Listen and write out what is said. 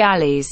galleys.